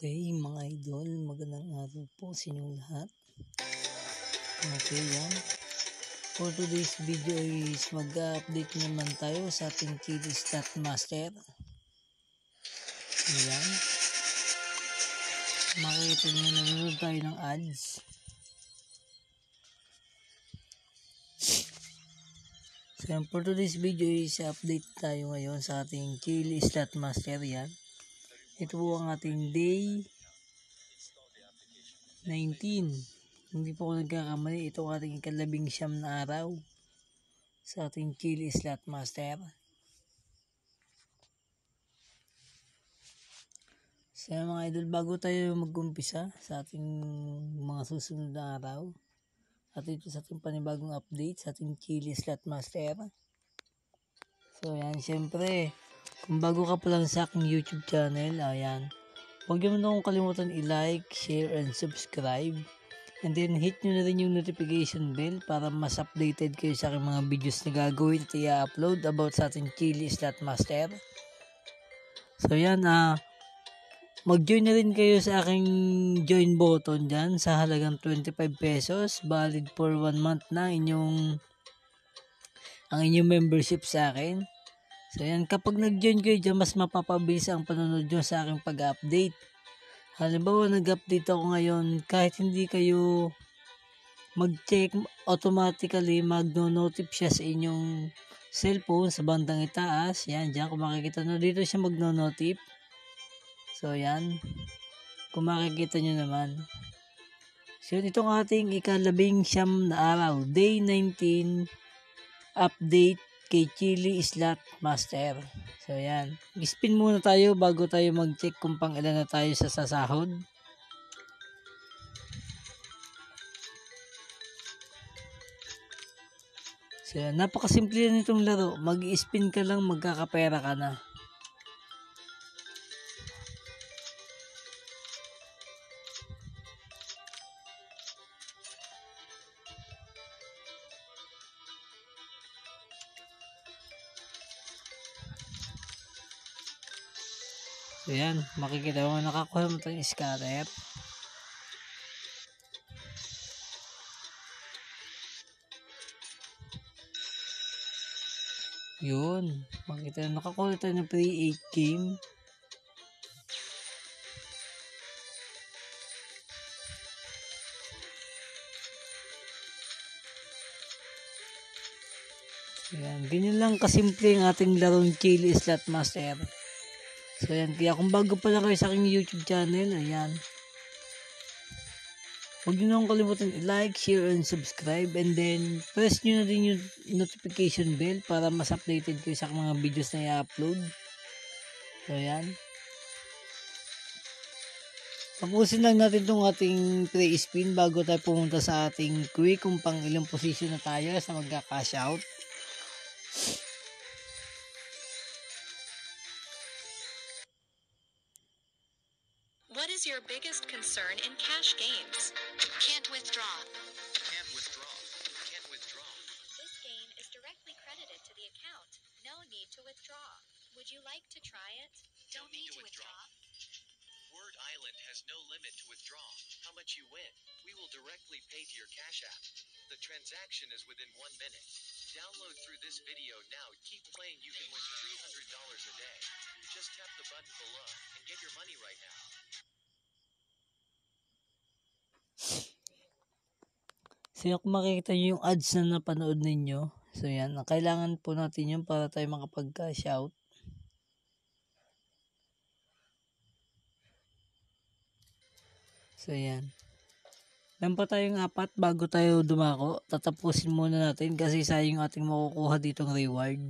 Okay, mga idol, magandang araw po sa inyong lahat. Okay, yan. For today's video is mag-update naman tayo sa ating Chili Stat Master. Ayan. Makikita nyo nanonood tayo ng ads. So, for today's video is update tayo ngayon sa ating Chili Stat Master yan. Ito po ang ating day 19. Hindi po ako nagkakamali. Ito ang ating ikalabing siyam na araw sa ating Chili Slot Master. So mga idol, bago tayo mag-umpisa sa ating mga susunod na araw, at ito sa ating panibagong update sa ating Chili Slot Master. So yan, syempre, kung bago ka pa lang sa aking YouTube channel, ayan, huwag niyo na akong kalimutan i-like, share, and subscribe. And then hit nyo na rin yung notification bell para mas updated kayo sa aking mga videos na gagawin at i-upload about sa ating Chili Slot Master. So yan, ah, mag-join na rin kayo sa aking join button dyan sa halagang 25 pesos. Valid for 1 month na inyong ang inyong membership sa akin. So yan, kapag nag-join kayo dyan, mas mapapabilis ang panonood nyo sa aking pag-update. Halimbawa, nag-update ako ngayon, kahit hindi kayo mag-check, automatically magno-notif siya sa inyong cellphone sa bandang itaas. Yan, dyan, kung makikita nyo, dito siya magno-notif. So yan, kung makikita nyo naman. So itong ating ikalabing siyam na araw, day 19, update kay Chili Slot Master. So, yan. Spin muna tayo bago tayo mag-check kung pang ilan na tayo sa sasahod. So. Napakasimple yan itong laro. Mag-spin ka lang, magkakapera ka na. So yan, makikita mo nakakuha mo itong scatter. Yun, makikita mo nakakuha tayo ng free 8 game. Yan, ganyan lang kasimple ang ating larong Chili Slot Master. So yan, kaya kung bago pa lang kayo sa aking YouTube channel, ayan. Huwag nyo na akong kalimutan i-like, share, and subscribe. And then, press nyo na din yung notification bell para mas updated kayo sa mga videos na i-upload. So yan. Tapusin lang natin itong ating play spin bago tayo pumunta sa ating quick kung pang ilang position na tayo sa magka-cash out. What is your biggest concern in cash games? Can't withdraw. Can't withdraw. Can't withdraw. This game is directly credited to the account. No need to withdraw. Would you like to try it? Don't need to withdraw. Word Island has no limit to withdraw. How much you win, we will directly pay to your Cash App. The transaction is within one minute. Download through this video now. Keep playing. You can win $300 a day. Just tap the button below and get your money right now. So yung kung makikita nyo yung ads na napanood ninyo, so yan, ang kailangan po natin yun para tayo makapag-cash out. So yan. Meron pa tayong apat bago tayo dumako. Tatapusin muna natin kasi sayang ating makukuha ditong reward.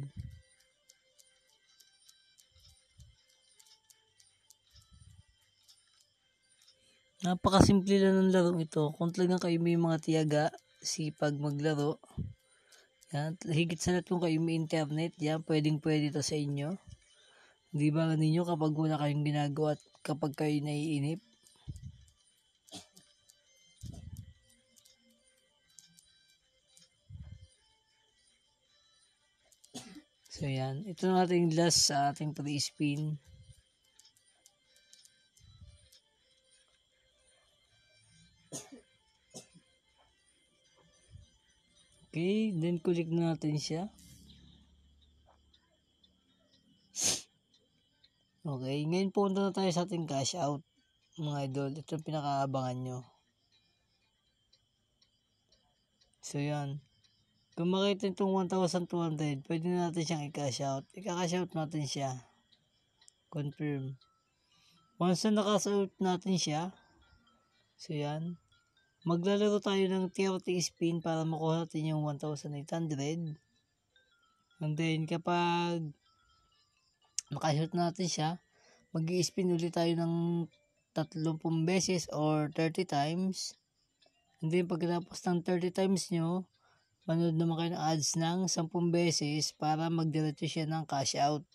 Napakasimple lang ng larong ito. Kung talagang kayo may mga tiyaga, sipag maglaro, yan, higit sa lahat kung kayo may internet, yan, pwedeng pwede to sa inyo. Di ba ninyo kapag wala kayong ginagawa at kapag kayo naiinip? So yan, ito na ating last sa ating pre-spin. Click na natin siya. Okay, ngayon punta na tayo sa ating cash out. Mga idol, ito yung pinakaabangan nyo. So, yan. Kung makita itong 1,200, pwede na natin siyang i-cash out. I-cash out natin siya. Confirm. Once na nakash out natin siya, so yan, maglalaro tayo ng TRT spin para makuha natin yung 1,800. And then, kapag makashoot natin siya, mag spin ulit tayo ng 30 beses or 30 times. And then, pagkatapos ng 30 times nyo, manood naman kayo ng ads ng 10 beses para magdiretso siya ng cash out.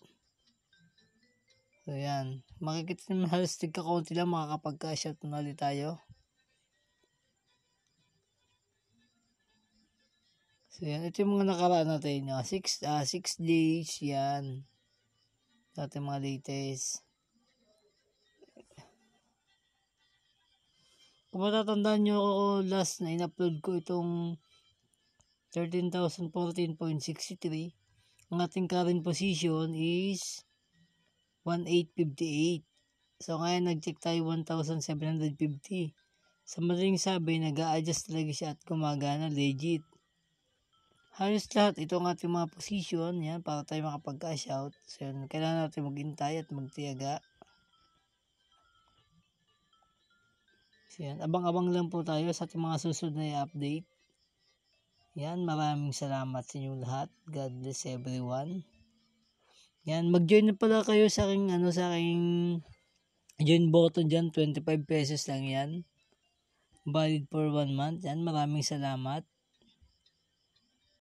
So, yan. Makikita naman halos tigka kaunti lang makakapag-cash out na ulit tayo. So, yan. Ito yung mga nakaraan natin. 6 uh, six days. Yan. Ito ating mga latest. Kung matatandaan nyo ako last na in-upload ko itong 13,014.63. Ang ating current position is 1,858. So, ngayon nag-check tayo 1,750. Sa madaling sabi, nag adjust talaga siya at gumagana legit. Halos lahat, ito ang ating mga position, yan, para tayo makapag-cash out. So, yan, kailangan natin maghintay at magtiyaga. So, yan, abang-abang lang po tayo sa ating mga susunod na i-update. Yan, maraming salamat sa inyo lahat. God bless everyone. Yan, mag-join na pala kayo sa aking, ano, sa aking join button dyan. 25 pesos lang yan. Valid for one month. Yan, maraming salamat.